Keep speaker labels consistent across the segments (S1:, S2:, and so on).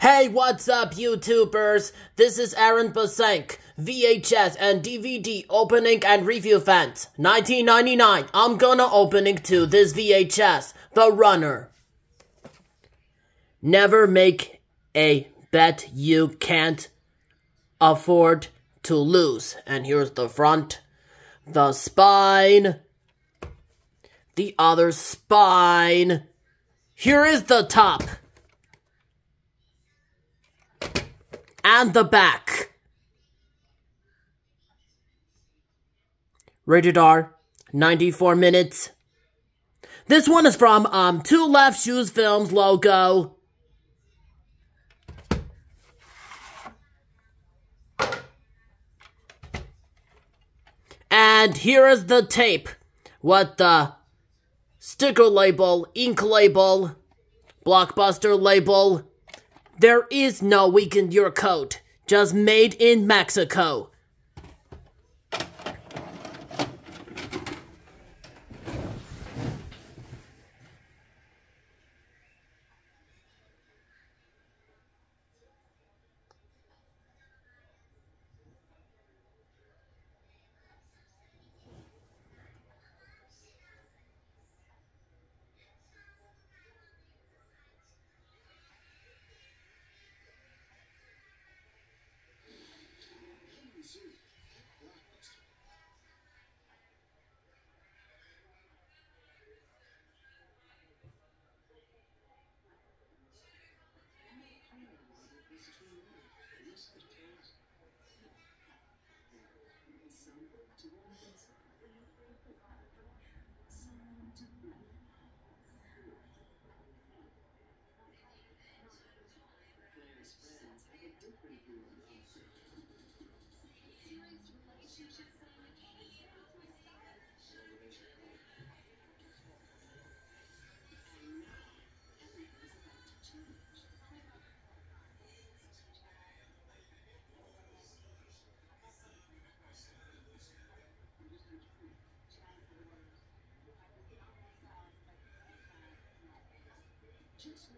S1: Hey, what's up, YouTubers? This is Eren Basank, VHS and DVD opening and review fans. 1999, I'm gonna opening to this VHS, The Runner. Never make a bet you can't afford to lose. And here's the front, the spine, the other spine. Here is the top. And the back. Rated R, 94 minutes. This one is from um Two Left Shoes Films logo. And here is the tape. What the sticker label, ink label, blockbuster label. There is no weakened your coat, just made in Mexico. someone to listen, someone to love.
S2: Producer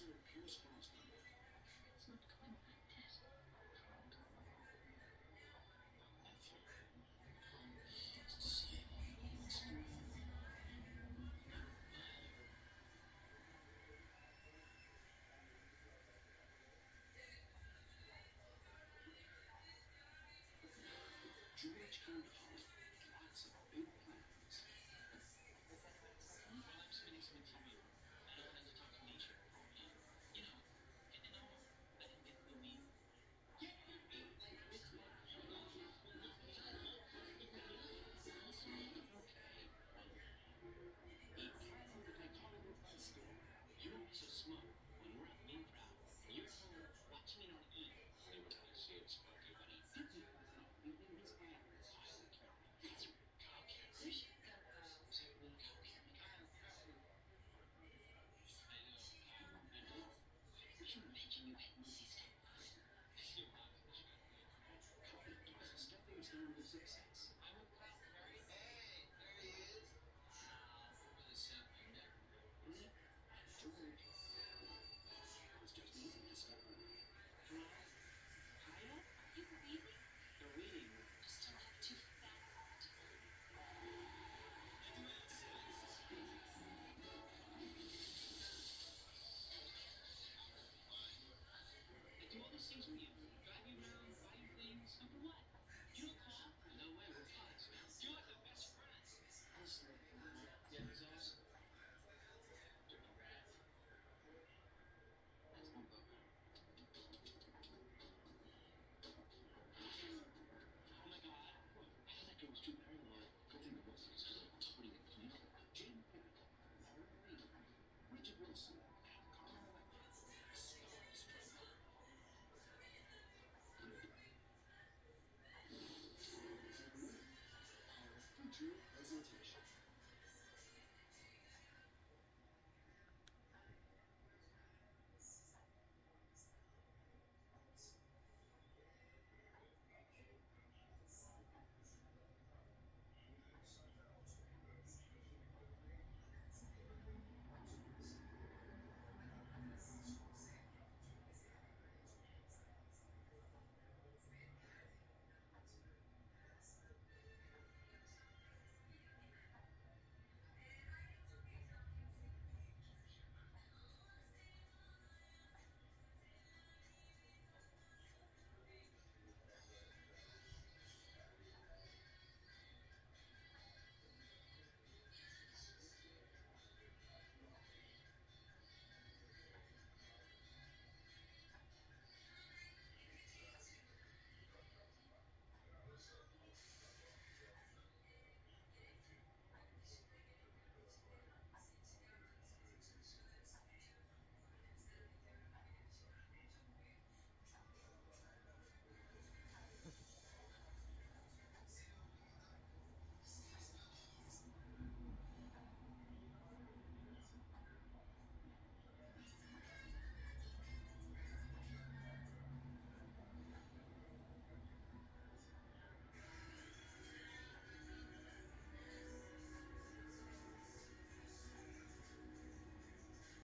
S2: Pierce Brosnan.